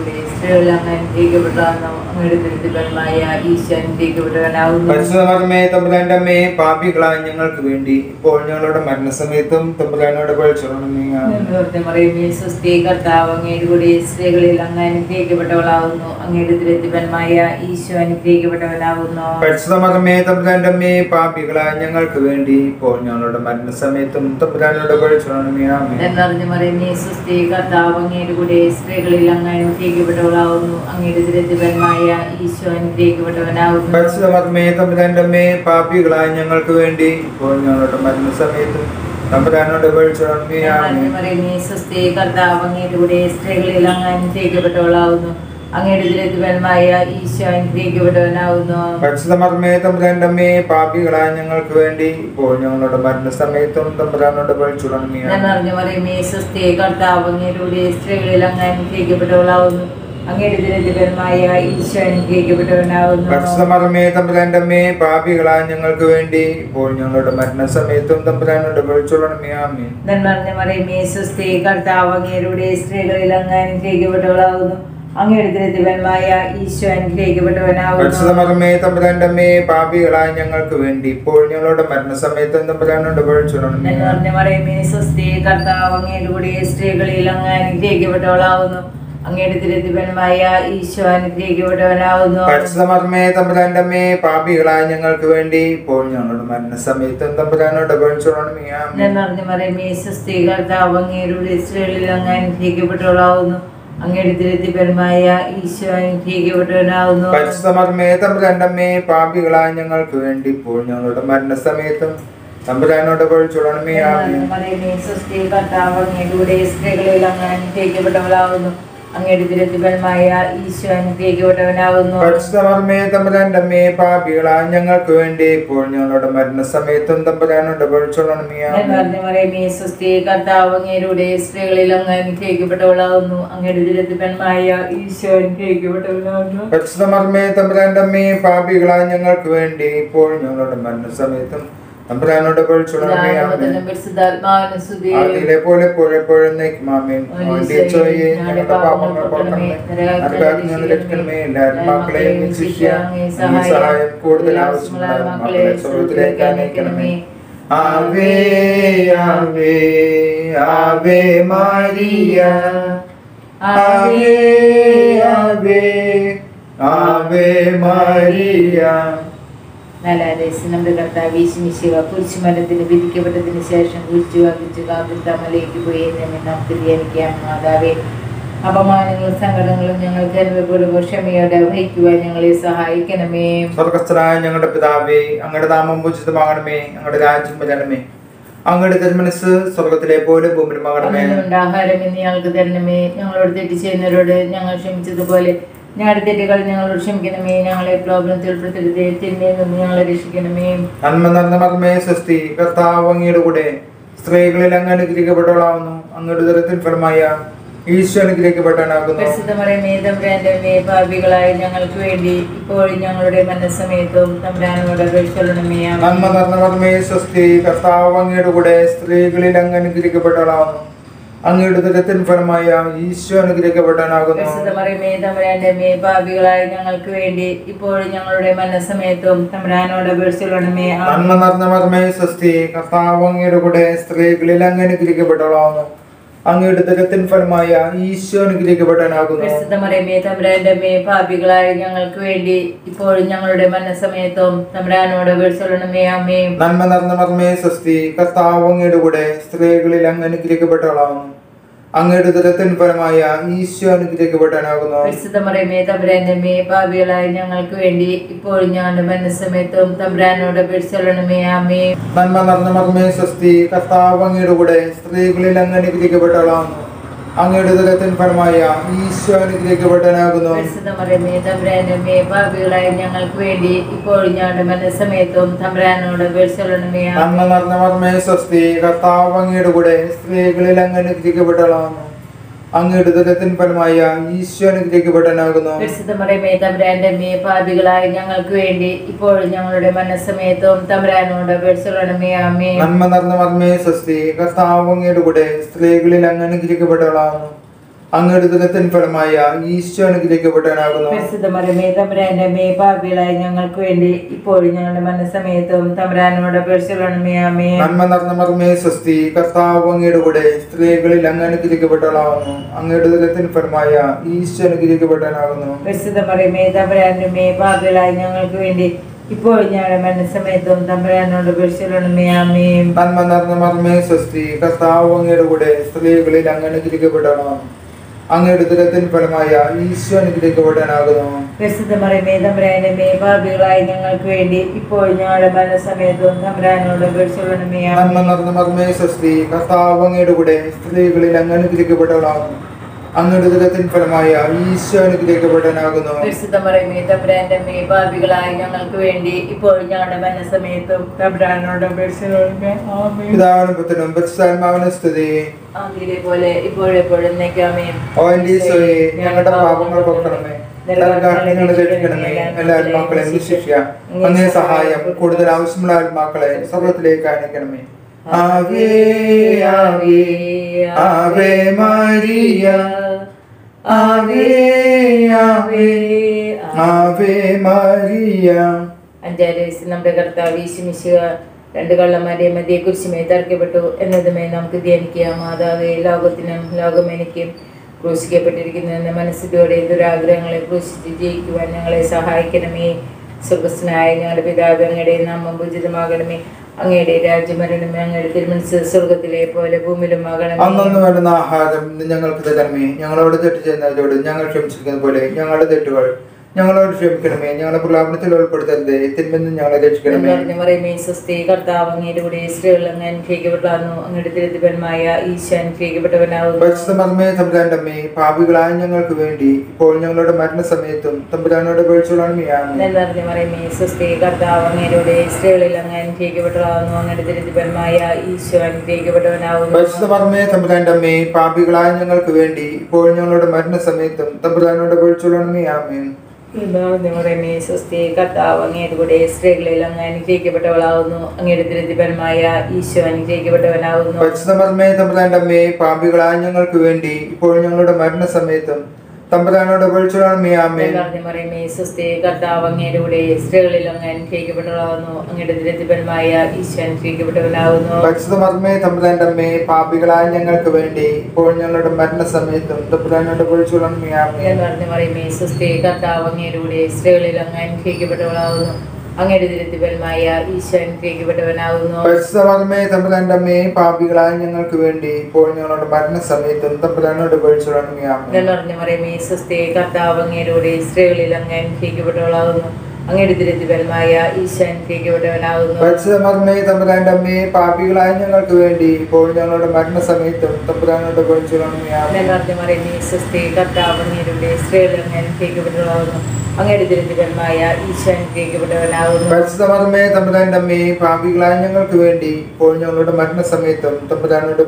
തമ്പുരാന്റെ അമ്മേ പാപികളായ ഞങ്ങൾക്ക് വേണ്ടി. ഇപ്പോൾ ഞങ്ങളുടെ മരണസമയത്തും തമ്പുരാനോട് പഴിച്ചോണമേ സ്ത്രീകർത്താവ് കർത്താവ് അങ്ങയുടെ കൂടെ സ്ത്രീകളിൽ അങ്ങ് അങ്ങയുടെ ഈശോ അനുഗ്രഹിക്കപ്പെട്ടവനാകുന്നു. പരിശുദ്ധമേ തമ്പുരാന്റെ അമ്മേ പാപികളായ ഞങ്ങൾക്ക് വേണ്ടി. ഇപ്പോൾ ഞങ്ങളുടെ മരണസമയത്തും തമ്പുരാനോട് എന്നറിഞ്ഞു മറിയുമേ സുസ്ഥി കർത്താവ് അങ്ങയുടെ കൂടെ സ്ത്രീകളിൽ അങ്ങ് അനുഗ്രഹിക്കപ്പെട്ടവളാകുന്നു അങ്ങയുടെ ദരിദ്രമായ ഈശോ പരിശുദ്ധമേ തമ്പുരാന്റെ അമ്മേ പാപികളായ ഞങ്ങൾക്ക് വേണ്ടി ഇപ്പോൾ ഞങ്ങളുടെ മരണസമയത്തും തമ്പുരാനോട് സുസ്ഥി കർത്താവ് അങ്ങയുടെ കൂടെ സ്ത്രീകളിൽ അങ്ങ് അനുഗ്രഹിക്കപ്പെട്ടവളാകുന്നു അങ്ങയുടെ ഈശോ പരിശുദ്ധമർമ്മേ പാപികളായ ഞങ്ങൾക്ക് വേണ്ടി ഇപ്പോൾ ഞങ്ങളുടെ മരണസമയത്തും തമ്പുരാനോട് പഴിച്ചുടണമേ ഞാൻ അറിഞ്ഞ കർത്താവ് സ്ത്രീകളിൽ അങ്ങ് അങ്ങയുടെ ഈശോ പരിശുദ്ധമർമ്മേ പാപികളായ ഞങ്ങൾക്ക് വേണ്ടി ഇപ്പോൾ ഞങ്ങളുടെ മരണസമയത്തും തമ്പുരാനോട് പഴിച്ചുടണമേ ആമേ ഞാൻ അറിഞ്ഞ മറിയമേ സുസ്ഥി കർത്താവ് സ്ത്രീകളിൽ അങ്ങ് അനുഗ്രഹിക്കപ്പെട്ടവളാകുന്നു അങ്ങയുടെ ദരിദ്രമായ ഈശോ അനുഗ്രഹിക്കപ്പെട്ടവനാകുന്നു. പരിശുദ്ധമർമ്മേ തമ്പുരാന്റെ അമ്മേ പാപികളായ ഞങ്ങൾക്ക് വേണ്ടി. ഇപ്പോൾ ഞങ്ങളുടെ മരണസമയത്ത് തമ്പുരാനോട് പഴിച്ചുടണമേ എന്ന് പറഞ്ഞ മറിയമേ സ്വസ്തി കർത്താവ് അങ്ങയുടെ കൂടെ സ്ത്രീകളിൽ അങ്ങ് അനുഗ്രഹിക്കപ്പെട്ടവളാകുന്നു. അങ്ങയുടെ തിരുത്തിപരമായ ഈശോ അനുഗ്രഹിക്കപ്പെട്ടവനാകുന്നു. പരിശുദ്ധമർമ്മേ തമ്പുരാന്റെ അമ്മേ പാപികളായ ഞങ്ങൾക്ക് വേണ്ടി. ഇപ്പോൾ ഞങ്ങളുടെ മരണസമയത്തും തമ്പുരാനോട് മറിയമേ സ്വസ്തി കർത്താവ് അങ്ങയുടെ കൂടെ സ്ത്രീകളിൽ അങ്ങ് അനുഗ്രഹിക്കപ്പെട്ടവളാകുന്നു. അങ്ങയുടെ തിരുത്തിപരമായ ഈശോ അനുഗ്രഹിക്കപ്പെട്ടവനാകുന്നു. പരിശുദ്ധമർമ്മേ തമ്പുരാന്റെ അമ്മേ പാപികളായ ഞങ്ങൾക്ക് വേണ്ടി ഇപ്പോൾ ഞങ്ങളുടെ മരണസമയത്തും തമ്പുരാനോട് പഴിച്ചുടണമേ സ്വസ്തി കർത്താവ് അങ്ങയുടെ സ്ത്രീകളിൽ അങ്ങ് അനുഗ്രഹിക്കപ്പെട്ടവളാകുന്നു. അങ്ങയുടെ തിരുത്തിപരമായ ഈശോ അനുഗ്രഹിക്കപ്പെട്ടവനാകുന്നു പരിശുദ്ധമർമ്മേ തമ്പുരാന്റെ അമ്മേ ഞങ്ങൾക്ക് വേണ്ടി ഇപ്പോൾ ഞങ്ങളുടെ മരണസമയത്തും തമ്പുരാനോട് എന്ന് മറിയമേ സ്വസ്തി കർത്താവ് സ്ത്രീകളിൽ അങ്ങ് അനുഗ്രഹിക്കപ്പെട്ടവളാകുന്നു അങ്ങയുടെ ദുരിതപന്മായ ഈശോ തമ്പുരാന്റെ അമ്മേ പാപികളായ ഞങ്ങൾക്ക് വേണ്ടി ഇപ്പോൾ ഞങ്ങളുടെ മരണസമയത്തും തമ്പുരാനോട്. ആദിയിലെ പോലെ രക്ഷിക്കണമേ. എല്ലാ ആത്മാക്കളെയും സഹായം കൂടുതൽ ആവശ്യമുള്ള ആത്മാക്കളെ സ്വർഗത്തിലേക്ക് അനയിക്കണമേ ആവേ ആവേ ആവേ മാരിയ. ആവേ ആവേ ആവേ മാരിയ. നാലാം വയസ്സിൽ നമ്മുടെ കർത്താവ് ഈശ്മിശിക കുരിശുമരത്തിന് വിധിക്കപ്പെട്ടതിന് ശേഷം കുരിച്ചു വഹിച്ചു കാപ്പിത്തമലയ്ക്ക് പോയി എന്നെ നമുക്ക് ധ്യാനിക്കാം മാതാവേ അപമാനങ്ങളും സങ്കടങ്ങളും ഞങ്ങൾക്ക് അനുഭവപ്പെടുമ്പോൾ ക്ഷമയോടെ വഹിക്കുവാൻ ഞങ്ങളെ സഹായിക്കണമേ. സ്വർഗസ്ഥനായ ഞങ്ങളുടെ പിതാവേ അങ്ങയുടെ നാമം പൂജിതമാകണമേ അങ്ങയുടെ രാജ്യം വരണമേ അങ്ങയുടെ തിരുമനസ് സ്വർഗത്തിലെ പോലെ ഭൂമിയിലുമാകണമേ. അങ്ങനെയുണ്ട് ആഹാരം ഇന്ന് ഞങ്ങൾക്ക് തരണമേ. ഞങ്ങളോട് തെറ്റ് ചെയ്യുന്നവരോട് ഞങ്ങൾ ക്ഷമിച്ചതുപോലെ ഞങ്ങളുടെ തെറ്റുകൾ ഞങ്ങളോട് ക്ഷമിക്കണമേ ഞങ്ങളെ പ്രോബ്ലത്തിൽ ഉൾപ്പെടുത്തരുതേ തിന്മയിൽ നിന്ന് ഞങ്ങളെ രക്ഷിക്കണമേ. നന്മ നിറഞ്ഞ മർമ്മേ സ്വസ്തി കർത്താവ് അങ്ങയുടെ കൂടെ സ്ത്രീകളിൽ അങ്ങ് അനുഗ്രഹിക്കപ്പെട്ടവളാവുന്നു. അങ്ങയുടെ തരത്തിൽ ഫലമായ ഈശോ അനുഗ്രഹിക്കപ്പെട്ടവനാകുന്നു. പ്രസിദ്ധമറിയമേ തമ്പുരാന്റെ മേ പാപികളായ ഞങ്ങൾക്ക് വേണ്ടി ഇപ്പോൾ ഞങ്ങളുടെ മനസ്സമയത്തും തമ്പുരാനോട് അപേക്ഷിക്കണമേ നന്മ നിറഞ്ഞ മർമ്മേ സ്വസ്തി കർത്താവ് അങ്ങയുടെ കൂടെ സ്ത്രീകളിൽ അങ്ങ് അനുഗ്രഹിക്കപ്പെട്ടവളാവുന്നു. അങ്ങയുടെ ഉദരത്തിൻ ഫലമായ ഈശോ അനുഗ്രഹിക്കപ്പെടാനാകുന്നു ഞങ്ങൾക്ക് വേണ്ടി ഇപ്പോഴും ഞങ്ങളുടെ തമ്പുരാനോട് സ്വസ്തി കർത്താവ് അങ്ങയുടെ കൂടെ സ്ത്രീകളിൽ അങ്ങ് അനുഗ്രഹിക്കപ്പെട്ടോളാവുന്നു അങ്ങയുടെ ഉദരത്തിൻ ഫലമായ ഈശോ അനുഗ്രഹിക്കപ്പെടാനാകുന്നു പാപികളായ ഞങ്ങൾക്ക് വേണ്ടി ഇപ്പോഴും ഞങ്ങളുടെ മനസ്സമയത്തും തമ്പുരാനോട് നന്മ നടന്ന മർമ്മേ സ്വസ്തി കർത്താവ് അങ്ങയുടെ കൂടെ സ്ത്രീകളിൽ അങ്ങ് അനുഗ്രഹിക്കപ്പെട്ടവളാവുന്നു അങ്ങയുടെ ദലത്തിൻ ഫലമായ ഈശോ അനുഗ്രഹിക്കപ്പെട്ടവനാകുന്നു പരിശുദ്ധമറിയമേ തമ്പുരാന്റെ മേ പാപികളായ ഞങ്ങൾക്ക് വേണ്ടി ഇപ്പോൾ ഞങ്ങളുടെ മനസ്സമയത്തും തമ്പുരാനോട് പിടിച്ചൊള്ളണമേ ആമേ നന്മ നിറഞ്ഞ മർമ്മേ സ്വസ്തി കർത്താവ് അങ്ങയുടെ കൂടെ സ്ത്രീകളിൽ അങ്ങ് അനുഗ്രഹിക്കപ്പെട്ടവളാവുന്നു അങ്ങയുടെ ഉദരത്തിൻ ഫലമായ ഈശോ പാപികളായ ഞങ്ങൾക്ക് വേണ്ടി ഇപ്പോൾ ഞങ്ങളുടെ മനസ്സമയത്തും തമ്പുരാനോട് സ്വസ്തി കർത്താവ് അങ്ങയുടെ കൂടെ സ്ത്രീകളിൽ അങ്ങ് അനുഗ്രഹിക്കപ്പെട്ടവളാവുന്നു അങ്ങയുടെ ഉദരത്തിൻ ഫലമായ ഈശ്വരനിലേക്ക് അനുഗ്രഹിക്കപ്പെട്ടവനാകുന്നു. പരിശുദ്ധമറിയമേ തമ്പുരാന്റെ മേ പാപികളായ ഞങ്ങൾക്ക് വേണ്ടി ഇപ്പോൾ ഞങ്ങളുടെ മനസ്സമയത്തും തമ്പുരാനോട് അപേക്ഷിച്ചൊള്ളണമേ ആമേ നന്മ നടന്ന മർമ്മേ സ്വസ്തി കർത്താവ് അങ്ങയുടെ കൂടെ സ്ത്രീകളിൽ അങ്ങ് അനുഗ്രഹിക്കപ്പെട്ടവളാവുന്നു അങ്ങയുടെ ഉദരത്തിൻ ഫലമായ ഈശോ അനുഗ്രഹിക്കപ്പെട്ടവനാകുന്നു. പരിശുദ്ധമറിയമേ തമ്പുരാന്റെ മേ പാപികളായ ഞങ്ങൾക്ക് വേണ്ടി ഇപ്പോഴും ഞങ്ങളുടെ മനസ്സമയത്തും തമ്പുരാനോട് നന്മ നിറഞ്ഞ മർമ്മേ സ്വസ്തി കർത്താവ് അങ്ങയുടെ കൂടെ സ്ത്രീകളിൽ അങ്ങ് അനുഗ്രഹിക്കപ്പെട്ടവളാവുന്നു അങ്ങയുടെ ദുഃഖത്തിന് ഫലമായ ഈശോ അനുഗ്രഹിക്കപ്പെട്ടവനാകുന്നു. പരിശുദ്ധമറിയമേ തമ്പുരാന്റെ മേ പാപികളായ ഞങ്ങൾക്ക് വേണ്ടി ഇപ്പോഴും ഞങ്ങളുടെ മനസ്സമയത്തും തമ്പുരാനോട് അപേക്ഷിച്ചൊള്ളണമേ ആമേ നന്മ മർമ്മേ സ്വസ്തി കർത്താവ് അങ്ങയുടെ കൂടെ സ്ത്രീകളിൽ അങ്ങ് അനുഗ്രഹിക്കപ്പെട്ടവളാവുന്നു അങ്ങയുടെ ഉദരത്തിൻ ഫലമായ ഈശോ ഇതിലേക്ക് ഓടാനാകുന്നു തമ്പുരാന്റെ മേ പാപികളായ ഞങ്ങൾക്ക് വേണ്ടി ഇപ്പോൾ ഞങ്ങളുടെ തമ്പുരാനോട് നന്മ നടന്ന മർമ്മേ സ്വസ്തി കർത്താവ് അങ്ങയുടെ കൂടെ സ്ത്രീകളിൽ അങ്ങ് അനുഗ്രഹിക്കപ്പെട്ടവളാവുന്നു അങ്ങയുടെ ഉദരത്തിൻ ഫലമായ ഈശോ അനുഗ്രഹിക്കപ്പെട്ടവനാകുന്നു പരിശുദ്ധമറിയമേ തമ്പുരാന്റെ മേ പാപികളായ ഞങ്ങൾക്ക് വേണ്ടി ഇപ്പോഴും ഞങ്ങളുടെ മനസ്സമയത്തും തമ്പുരാനോട് അപേക്ഷിച്ചൊള്ളണമേ ആമേ പിതാവിനും പുത്രനും പരിശുദ്ധാത്മാവിനും സ്തുതി ആദിയിലെ പോലെ ഇപ്പോഴെപ്പോഴും എന്നേക്കാമേ ഓ എന്റെ ഈശോയെ ഞങ്ങളുടെ പാപങ്ങൾ പൊക്കണമേ എല്ലാ ആത്മാക്കളെയും സഹായം കൂടുതൽ ആവശ്യമുള്ള ആത്മാക്കളെ സ്വർഗത്തിലേക്ക് അയക്കണമേ ആവേ ആവേ ആവേ മരിയ അഞ്ചാറ് വയസ്സിൽ നമ്മുടെ കർത്താവ് ഈശുമിശുക രണ്ട് കള്ളന്മാരെ മധ്യേ കുരിശുമേ തറക്കപ്പെട്ടു എന്നതുമേ നമുക്ക് ധ്യാനിക്കാം. മാതാവേ ലോകത്തിനും ലോകം എനിക്കും ക്രൂശിക്കപ്പെട്ടിരിക്കുന്ന മനസ്സിലൂടെ ദുരാഗ്രഹങ്ങളെ ക്രൂശിച്ച് ജയിക്കുവാൻ ഞങ്ങളെ സഹായിക്കണമേ. സുഖസ്നായ ഞങ്ങളുടെ പിതാവ് അങ്ങയുടെ നാമം പൂജിതമാകണമേ അങ്ങയുടെ രാജ്യമരണമേ അങ്ങയുടെ തിരുമനസ് സ്വർഗത്തിലെ പോലെ ഭൂമിയിലും ആകണമേ. അന്നു വേണ്ടുന്ന ആഹാരം ഞങ്ങൾക്ക് തരണമേ. ഞങ്ങളോട് തെറ്റ് ചെയ്യുന്നവരോട് ഞങ്ങൾ ക്ഷമിച്ചിരിക്കുന്ന പോലെ ഞങ്ങളുടെ തെറ്റുകൾ ഞങ്ങളോട് ക്ഷമിക്കണമേ. ഞങ്ങളെ പ്രലാപനത്തിൽ ഉൾപ്പെടുത്തരുതേ. തിന്മെന്ന് ഞങ്ങളെ രക്ഷിക്കണമേ. സ്വസ്തി കർത്താവ് അങ്ങയുടെ കൂടെ സ്ത്രീകൾ അങ്ങ് അനുഗ്രഹിക്കപ്പെട്ടായിരുന്നു അങ്ങയുടെ തിരുത്തിപന്മായ ഈശ അനുഗ്രഹിക്കപ്പെട്ടവനാകുന്നു. പരിശുദ്ധ തമ്പുരാന്റെ അമ്മേ പാപികളായ ഞങ്ങൾക്ക് വേണ്ടി ഇപ്പോൾ ഞങ്ങളുടെ മരണസമയത്തും തമ്പുരാനോട് പേഴ്ചകളാണ് എന്നറിഞ്ഞ പറയുമേ സ്വസ്തി കർത്താവ് അങ്ങയുടെ കൂടെ സ്ത്രീകളിൽ അങ്ങ് അനുഗ്രഹിക്കപ്പെട്ടതാകുന്നു അങ്ങയുടെ തിരുത്തിപന്മായ ഈശോ അനുഗ്രഹിക്കപ്പെട്ടവനാകുന്നു. പരിശുദ്ധ തമ്പുരാന്റെ അമ്മേ പാപികളായ ഞങ്ങൾക്ക് വേണ്ടി ഇപ്പോൾ ഞങ്ങളുടെ മരണസമയത്തും തമ്പുരാനോട് പേഴ്ചകളാണ് ആമേൻ എന്നറിഞ്ഞ പറയുമേ സ്വസ്തി കർത്താവ് അങ്ങയുടെ കൂടെ സ്ത്രീകളിൽ അങ്ങ് അനുഗ്രഹിക്കപ്പെട്ടവളാകുന്നു അങ്ങയുടെ തിരുത്തിപന്മായ ഈശോ അനുഗ്രഹിക്കപ്പെട്ടവനാകുന്നു പരിശുദ്ധ മർമ്മേ തമ്പുരാന്റെ അമ്മേ പാപികളായ ഞങ്ങൾക്ക് വേണ്ടി ഇപ്പോൾ ഞങ്ങളുടെ മരണസമയത്തും തമ്പുരാനോട് ആമേൻ. എന്നറിഞ്ഞ പറയുമേ സ്വസ്തി കർത്താവ് അങ്ങയുടെ കൂടെ സ്ത്രീകളിൽ അങ്ങ് അനുഗ്രഹിക്കപ്പെട്ടവളാകുന്നു അങ്ങയുടെ തിരുത്തിപന്മായ ഈശോ അനുഗ്രഹിക്കപ്പെട്ടവനാകുന്നു പരിശുദ്ധ മർമ്മേ തമ്പുരാന്റെ അമ്മേ പാപികളായ ഞങ്ങൾക്ക് വേണ്ടി ഇപ്പോൾ ഞങ്ങളുടെ മരണസമയത്തും തമ്പുരാനോട് എന്ന് പറഞ്ഞ് പറയുമേ സുസ്ഥി കർത്താവ് അങ്ങയുടെ കൂടെ സ്ത്രീകളിൽ അങ്ങ് അനുഗ്രഹിക്കപ്പെട്ടവളാകുന്നു അങ്ങയുടെ തിരുത്തിപരമായ ഈശോ അനുഗ്രഹിക്കപ്പെട്ടവനാകുന്നു പരിശുദ്ധമേ തമ്പുരാന്റെ അമ്മയെ പാപികളായ ഞങ്ങൾക്ക് വേണ്ടി ഇപ്പോൾ ഞങ്ങളുടെ മരണസമയത്തും തമ്പുരാനോട് പേടിച്ചുടങ്ങി നിറഞ്ഞ മറിയമേ സ്വസ്ഥയെ കർത്താവ് അങ്ങേരോടെ സ്ത്രീകളിൽ അങ്ങ് അനുഗ്രഹിക്കപ്പെട്ടവളാകുന്നു അങ്ങയുടെ തിരുത്തിപരമായ അമ്മയെ പാപികളായ ഞങ്ങൾക്ക് വേണ്ടി ഇപ്പോൾ ഞങ്ങളുടെ മരണസമയത്തും തമ്പുരാനോട് മറിയമേ സ്വസ്തി കർത്താവ് അനുഗ്രഹിക്കപ്പെട്ടവളാകുന്നു അങ്ങയുടെ തിരുത്തിപരമായ അമ്മയെ പാപികളായ ഞങ്ങൾക്ക് വേണ്ടി ഇപ്പോൾ ഞങ്ങളുടെ മരണസമയത്തും തമ്പുരാനോട്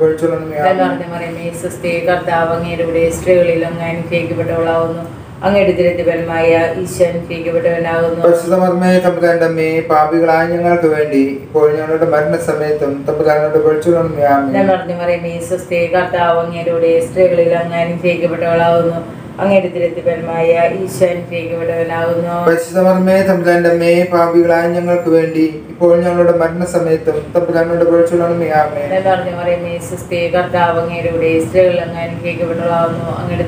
സ്വസ്തി കർത്താവ് സ്ത്രീകളിൽ അനുഗ്രഹിക്കപ്പെട്ടവളാകുന്നു അങ്ങയുടെ തിരുത്തിപരമായ ഈശോ അനുഗ്രഹിക്കപ്പെട്ടവനാകുന്നു പരിശുദ്ധമേ തമ്പുരാന്റെ അമ്മേ പാപികളായ ഞങ്ങൾക്ക് വേണ്ടി ഇപ്പോൾ ഞങ്ങളുടെ മരണസമയത്തും തമ്പുരാനോട് ഞാൻ പറഞ്ഞു പറയുമേ സ്വസ്തി കർത്താവ് അങ്ങയുടെ സ്ത്രീകളിൽ അങ്ങ് അനുഗ്രഹിക്കപ്പെട്ടവളാകുന്നു. അങ്ങയുടെ പരിശുദ്ധമർമ്മേ തമ്പുരാന്റെ അമ്മേ പാപികളായ ഞങ്ങൾക്ക് വേണ്ടി ഇപ്പോൾ ഞങ്ങളുടെ മരണസമയത്തും തമ്പുരാനോട് പേടിച്ചുടങ്ങി ഞാൻ പറഞ്ഞു പറയുമേ കർത്താവ് അങ്ങയുടെ അങ്ങ് അങ്ങയുടെ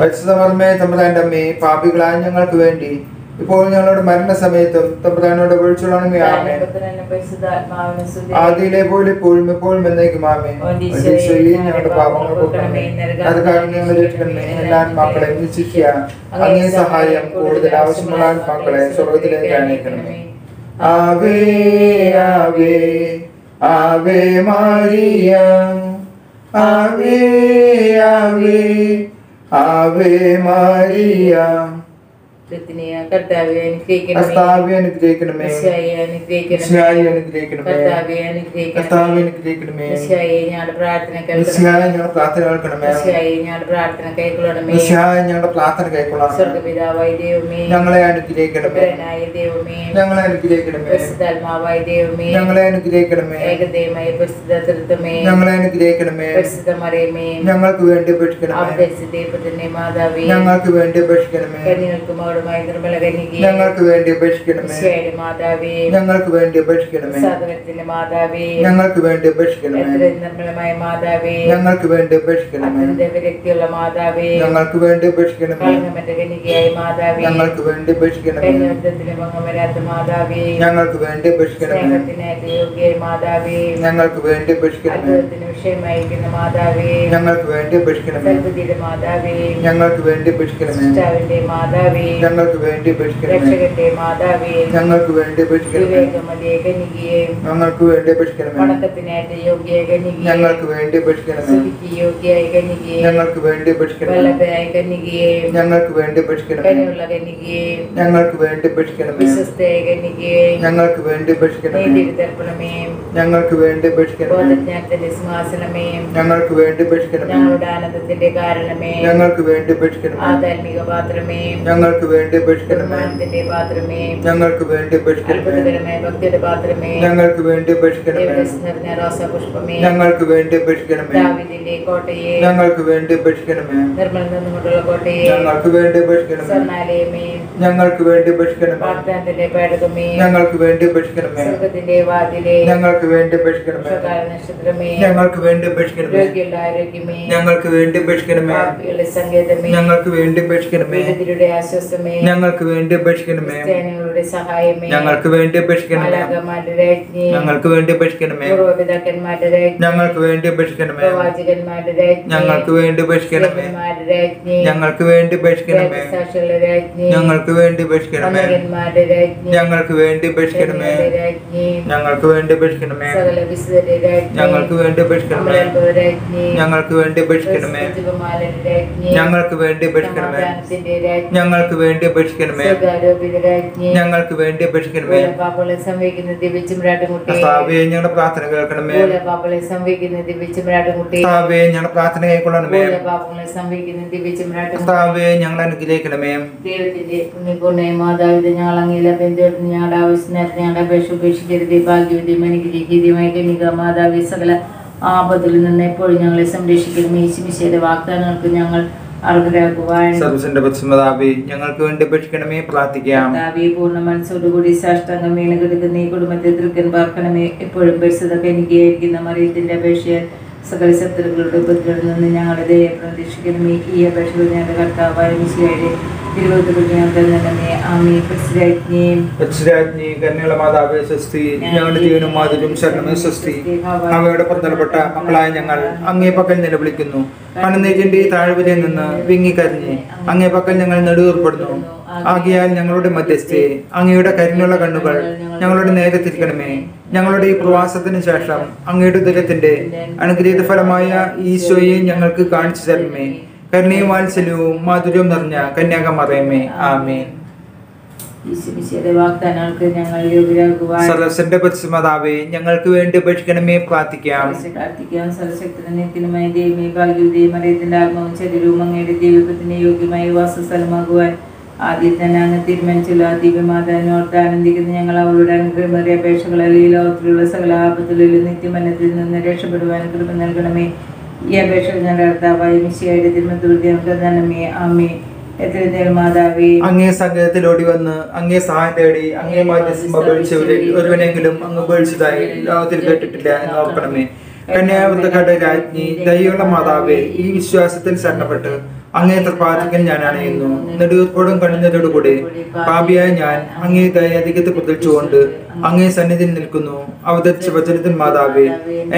പരിശുദ്ധമർമ്മേ തമ്പുരാന്റെ അമ്മയെ പാപികളായ ഞങ്ങൾക്ക് വേണ്ടി ഇപ്പോൾ ഞങ്ങളുടെ മരണസമയത്തും തമ്പുരാനോട് ആമേ ആദ്യയിലെ പോലെ ഇപ്പോഴും എപ്പോഴും എന്നേക്കും ആമേ ഞങ്ങളുടെ പാപങ്ങൾ പൊക്കണമേ അത് കാരണം ഞങ്ങൾ രക്ഷിക്കണമേ എല്ലാ ആത്മാക്കളെ നിശ്ചിക്കുക അങ്ങേ സഹായം കൂടുതൽ ആവശ്യമുള്ള ആത്മാക്കളെ സ്വർഗത്തിലേക്ക് അണേക്കണമേ ആവേ ആവേ ആവേ മാരിയ. ആവേ ആവേ ആവേ മാരിയ. കർത്താവെ അനുഗ്രഹിക്കണമേ. കർത്താവെ അനുഗ്രഹിക്കണമേ. ഞങ്ങളുടെ പ്രാർത്ഥന കേൾക്കണമേ. സ്വർഗപിതാവായ ദൈവമേ. ഞങ്ങളെ അനുഗ്രഹിക്കണമേ. ദൈവമേ. ഞങ്ങളെ അനുഗ്രഹിക്കണമേ. പരിശുദ്ധാത്മാവായ ദൈവമേ. ഞങ്ങളെ അനുഗ്രഹിക്കണമേ. ഏകദൈവമായ പരിശുദ്ധ തൃത്വമേ ഞങ്ങളെ അനുഗ്രഹിക്കണമേ. പരിശുദ്ധ മറിയമേ. ഞങ്ങൾക്ക് വേണ്ടി അപേക്ഷിക്കണമേ. മാതാവേ. ഞങ്ങൾക്ക് വേണ്ടി അപേക്ഷിക്കണമേ. മകളുമായ നിർമ്മല കന്യകയെ ഞങ്ങൾക്ക് വേണ്ടി അപേക്ഷിക്കണമേ മിശിഹായുടെ മാതാവേ ഞങ്ങൾക്ക് വേണ്ടി അപേക്ഷിക്കണമേ മാതാവേ ഞങ്ങൾക്ക് വേണ്ടി അപേക്ഷിക്കണമേ നിർമ്മലമായ മാതാവേ ഞങ്ങൾക്ക് വേണ്ടി അപേക്ഷിക്കണമേ അത്യന്ത വിരക്തിയുള്ള മാതാവേ ഞങ്ങൾക്ക് വേണ്ടി അപേക്ഷിക്കണമേ കളങ്കമറ്റ കന്യകയായ മാതാവേ ഞങ്ങൾക്ക് വേണ്ടി അപേക്ഷിക്കണമേ കന്യകത്വത്തിന് ഭംഗം വരാത്ത മാതാവേ ഞങ്ങൾക്ക് വേണ്ടി അപേക്ഷിക്കണമേ സ്നേഹത്തിനായിട്ട് യോഗ്യയായ മാതാവേ ഞങ്ങൾക്ക് വേണ്ടി അപേക്ഷിക്കണമേ വിഷയമായിരിക്കുന്ന മാതാവേ ഞങ്ങൾക്ക് വേണ്ടി അപേക്ഷിക്കണമേ സൽബുദ്ധിയുടെ മാതാവേ ഞങ്ങൾക്ക് വേണ്ടി അപേക്ഷിക്കണമേ മാതാവേ ഞങ്ങൾക്ക് വേണ്ടി രക്ഷകന്റെ ഞങ്ങൾക്ക് വേണ്ടി ഞങ്ങൾക്ക് വേണ്ടി ഞങ്ങൾക്ക് വേണ്ടി ഞങ്ങൾക്ക് വേണ്ടി ഞങ്ങൾക്ക് വേണ്ടി ഞങ്ങൾക്ക് വേണ്ടി ഞങ്ങൾക്ക് വേണ്ടി ഞങ്ങൾക്ക് വേണ്ടി ഞങ്ങൾക്ക് വേണ്ടി കാരണമേ ഞങ്ങൾക്ക് വേണ്ടി പാത്രമേ ഞങ്ങൾക്ക് വേണ്ടി അപേക്ഷിക്കണമേ പാത്രമേ ഞങ്ങൾക്ക് വേണ്ടി അപേക്ഷിക്കണമേ അത്ഭുതകരമായ ഭക്തിയുടെ പാത്രമേ ഞങ്ങൾക്ക് വേണ്ടി അപേക്ഷിക്കണമേ റോസാപുഷ്പമേ ഞങ്ങൾക്ക് വേണ്ടി അപേക്ഷിക്കണമേ ദാവീദിന്റെ കോട്ടയെ ഞങ്ങൾക്ക് വേണ്ടി അപേക്ഷിക്കണമേ നിർമ്മൽ നിന്നുകൊണ്ടുള്ള കോട്ടയെ ഞങ്ങൾക്ക് വേണ്ടി അപേക്ഷിക്കണമേ സ്വർണാലയമേ ഞങ്ങൾക്ക് വേണ്ടി അപേക്ഷിക്കണമേ വാഗ്ദാനത്തിന്റെ പേടകമേ ഞങ്ങൾക്ക് വേണ്ടി അപേക്ഷിക്കണമേ സ്വർഗത്തിന്റെ വാതിലെ ഞങ്ങൾക്ക് വേണ്ടി അപേക്ഷിക്കണമേ ഉഷകാല നക്ഷത്രമേ ഞങ്ങൾക്ക് വേണ്ടി അപേക്ഷിക്കണമേ രോഗിയുള്ള ആരോഗ്യമേ ഞങ്ങൾക്ക് വേണ്ടി അപേക്ഷിക്കണമേ പാപികളുടെ സങ്കേതമേ ഞങ്ങൾക്ക് വേണ്ടി അപേക്ഷിക്കണമേ ഞങ്ങൾക്ക് വേണ്ടി അപേക്ഷിക്കണമേ ക്രിസ്ത്യാനികളുടെ സഹായമേ ഞങ്ങൾക്ക് വേണ്ടി അപേക്ഷിക്കണമേ രാജ്ഞി ഞങ്ങൾക്ക് വേണ്ടി അപേക്ഷിക്കണമേ രാജ്ഞി ഞങ്ങൾക്ക് വേണ്ടി അപേക്ഷിക്കണമേ പ്രവാചകന്മാരുടെ രാജ്ഞി ഞങ്ങൾക്ക് വേണ്ടി അപേക്ഷിക്കണമേ രാജ്ഞി ഞങ്ങൾക്ക് വേണ്ടി അപേക്ഷിക്കണമേ സാക്ഷികളുടെ രാജ്ഞി ഞങ്ങൾക്ക് വേണ്ടി അപേക്ഷിക്കണമേ രാജ്ഞി ഞങ്ങൾക്ക് വേണ്ടി അപേക്ഷിക്കണമേ രാജ്ഞി ഞങ്ങൾക്ക് വേണ്ടി അപേക്ഷിക്കണമേ സകല വിശുദ്ധരുടെ രാജ്ഞി ഞങ്ങൾക്ക് വേണ്ടി അപേക്ഷിക്കണമേ രാജ്ഞി ഞങ്ങൾക്ക് വേണ്ടി അപേക്ഷിക്കണമേ ഞങ്ങൾക്ക് വേണ്ടി അപേക്ഷിക്കണമേ ഞങ്ങൾക്ക് വേണ്ടി അപേക്ഷിക്കണമേ. സ്വർഗാരോപിത രാജ്ഞി ഞങ്ങൾക്ക് വേണ്ടി അപേക്ഷിക്കണമേ. ദിവ്യച്ചുമരാട്ടുകുട്ടി കർത്താവേ ഞങ്ങളുടെ പ്രാർത്ഥന കേൾക്കണമേ. ദിവ്യച്ചുമരാട്ടുകുട്ടി കർത്താവേ ഞങ്ങളുടെ പ്രാർത്ഥന കൈക്കൊള്ളണമേ ദിവ്യച്ചുമരാട്ടുകുട്ടി കർത്താവേ ഞങ്ങളെ അനുഗ്രഹിക്കണമേ. ദൈവത്തിന്റെ പുണ്യപൂർണ മാതാവിത ഞങ്ങൾ അങ്ങയില ബന്ധുവിന് ഞങ്ങളുടെ ആവശ്യത്തിന് ഞങ്ങളുടെ അപേക്ഷ ഉപേക്ഷിക്കരുത്. ഭാഗ്യവതിയും അനുഗ്രഹിക്കുകയുമായ കനിക മാതാവി സകല ആപത്തിൽ നിന്ന് എപ്പോഴും ഞങ്ങളെ സംരക്ഷിക്കണം യേശുമിശയുടെ വാഗ്ദാനങ്ങൾക്ക് ഞങ്ങൾ സർവസിന്റെ പശ്ചിമതാവി ഞങ്ങൾക്ക് വേണ്ടി അപേക്ഷിക്കണമേ പ്രാർത്ഥിക്കാം. പൂർണ മനസ്സോടുകൂടി സാഷ്ടാംഗം വീണ് കിടക്കുന്ന ഈ കുടുംബത്തെ തൃക്കൻ പാർക്കണമേ. എപ്പോഴും പരിശുദ്ധ കനികയായിരിക്കുന്ന മറിയത്തിന്റെ അപേക്ഷ സകല ശത്രുക്കളുടെ ഉപദ്രവത്തിൽ നിന്ന് ഞങ്ങളുടെ ദയ പ്രതീക്ഷിക്കണമേ ഈ അപേക്ഷകൾ ഞങ്ങളുടെ കർത്താവായ പരിശുദ്ധാജ്ഞി കന്യകള മാതാവേ സ്വസ്തി. ഞങ്ങളുടെ ജീവനും മാതിരും ശരണമേ സ്വസ്തി. അവയുടെ പ്രധാനപ്പെട്ട മക്കളായ ഞങ്ങൾ അങ്ങേ പക്കൽ നിലവിളിക്കുന്നു. കണ്ണുനീരിന്റെ താഴ്വരയിൽ നിന്ന് വിങ്ങിക്കരഞ്ഞ് അങ്ങേ പക്കൽ ഞങ്ങൾ നെടുവേർപ്പെടുന്നു. ആകിയാൽ ഞങ്ങളുടെ മധ്യസ്ഥയെ അങ്ങയുടെ കരിഞ്ഞുള്ള കണ്ണുകൾ ഞങ്ങളുടെ നേരെ തിരിക്കണമേ. ഞങ്ങളുടെ ഈ പ്രവാസത്തിന് ശേഷം അങ്ങയുടെ ദുരത്തിന്റെ അനുഗ്രഹീത ഫലമായ ഈശോയെ ഞങ്ങൾക്ക് കാണിച്ചു തരണമേ. കരുണയും വാത്സല്യവും മാധുര്യവും നിറഞ്ഞ കന്യാകമറയമേ ആമേ സർവസന്റെ പരിശുമാതാവേ ഞങ്ങൾക്ക് വേണ്ടി ഉപേക്ഷിക്കണമേ. പ്രാർത്ഥിക്കാം. പ്രാർത്ഥിക്കാം. സർവശക്തനും നിത്യനുമായ ദൈവമേ ഭാഗ്യവതിയും അറിയത്തിന്റെ ആത്മാവും ശരീരവും അങ്ങയുടെ യോഗ്യമായി യോഗ്യമായ വാസസ്ഥലമാകുവാൻ അങ്ങ് തീരുമാനിച്ചുള്ള ദിവ്യമാതാവിനോർത്ത് ആനന്ദിക്കുന്ന ഞങ്ങൾ അവളുടെ അനുഗ്രഹമേറിയ അപേക്ഷകളിൽ ഈ ലോകത്തിലുള്ള സകല ആപത്തുകളിലും നിത്യമനത്തിൽ നിന്ന് രക്ഷപ്പെടുവാൻ കൃപ നൽകണമേ. ഈ അപേക്ഷകൾ ഞങ്ങളുടെ മിശിയായിട്ട് മിശിയായുടെ തിരുമത്തുവൃത്തി നമുക്ക് തന്നമേ ആമേ അങ്ങേ വന്ന് അങ്ങേ സഹായം തേടി അങ്ങേ മാറ്റി ഒരുവനെങ്കിലും അങ്ങ് ഉപേക്ഷിച്ചതായി ലോകത്തിൽ കേട്ടിട്ടില്ല എന്ന് ഓർക്കണമേ. കന്യാവൃത്തക്കാരുടെ രാജ്ഞി ദയുള്ള മാതാവേ ഈ വിശ്വാസത്തിൽ ശരണപ്പെട്ട് അങ്ങേ തൃപ്പാതിക്കൽ ഞാൻ അണയുന്നു. നെടുവീർപ്പോടും കണ്ണുനീരോടുകൂടി പാപിയായ ഞാൻ അങ്ങേ ദയാധികത്തെ പ്രതിച്ചുകൊണ്ട് അങ്ങേ സന്നിധിയിൽ നിൽക്കുന്നു. അവതരിച്ച വചനത്തിൽ മാതാവേ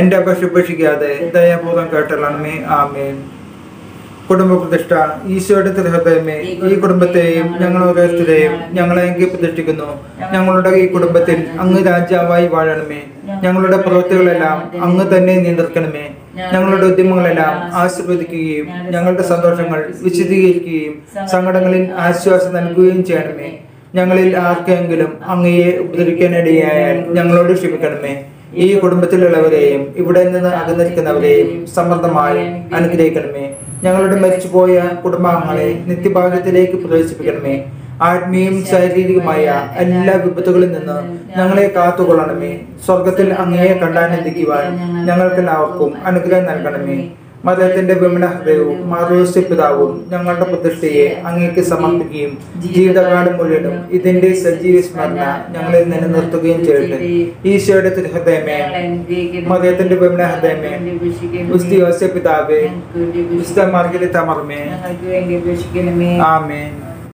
എന്റെ അപേക്ഷ ഉപേക്ഷിക്കാതെ ദയാപൂർവം കേട്ടരണമേ ആമേൻ. കുടുംബ പ്രതിഷ്ഠ ഈശോയുടെ തിരുഹൃദയമേ ഈ കുടുംബത്തെയും ഞങ്ങൾ ഓരോരുത്തരെയും ഞങ്ങളെ എങ്കിൽ പ്രതിഷ്ഠിക്കുന്നു. ഞങ്ങളുടെ ഈ കുടുംബത്തിൽ അങ്ങ് രാജാവായി വാഴണമേ. ഞങ്ങളുടെ പ്രവൃത്തികളെല്ലാം അങ്ങ് തന്നെ നിയന്ത്രിക്കണമേ ഞങ്ങളുടെ ഉദ്യമങ്ങളെല്ലാം ആശീർവദിക്കുകയും ഞങ്ങളുടെ സന്തോഷങ്ങൾ വിശദീകരിക്കുകയും സങ്കടങ്ങളിൽ ആശ്വാസം നൽകുകയും ചെയ്യണമേ. ഞങ്ങളിൽ ആർക്കെങ്കിലും അങ്ങയെ ഉപദ്രവിക്കാനിടയായാൽ ഞങ്ങളോട് ക്ഷമിക്കണമേ. ഈ കുടുംബത്തിലുള്ളവരെയും ഇവിടെ നിന്ന് അകന്നിരിക്കുന്നവരെയും സമൃദ്ധമായി അനുഗ്രഹിക്കണമേ. ഞങ്ങളുടെ മരിച്ചുപോയ കുടുംബാംഗങ്ങളെ നിത്യഭാഗ്യത്തിലേക്ക് പ്രവേശിപ്പിക്കണമേ. ആത്മീയം ശാരീരികമായ എല്ലാ വിപത്തുകളിൽ നിന്ന് ഞങ്ങളെ കാത്തുകൊള്ളണമേ. സ്വർഗത്തിൽ അങ്ങയെ കണ്ടാനന്ദിക്കുവാൻ ഞങ്ങൾക്കെല്ലാവർക്കും അനുഗ്രഹം നൽകണമേ. മതത്തിന്റെ വിമനഹൃദയവും ഹൃദയവും മാറിയോസ്യ പിതാവും ഞങ്ങളുടെ പ്രതിഷ്ഠയെ അങ്ങേക്ക് സമർപ്പിക്കുകയും ജീവിതകാലം മുഴുവനും ഇതിന്റെ സജീവ സ്മരണ ഞങ്ങളിൽ നിലനിർത്തുകയും ചെയ്യട്ടെ. ഈശോയുടെ തിരുഹൃദയമേ മതത്തിന്റെ വിമനഹൃദയമേ പിതാവേ വിശുദ്ധ മാർഗിലെ തമർമേ. ആമേൻ.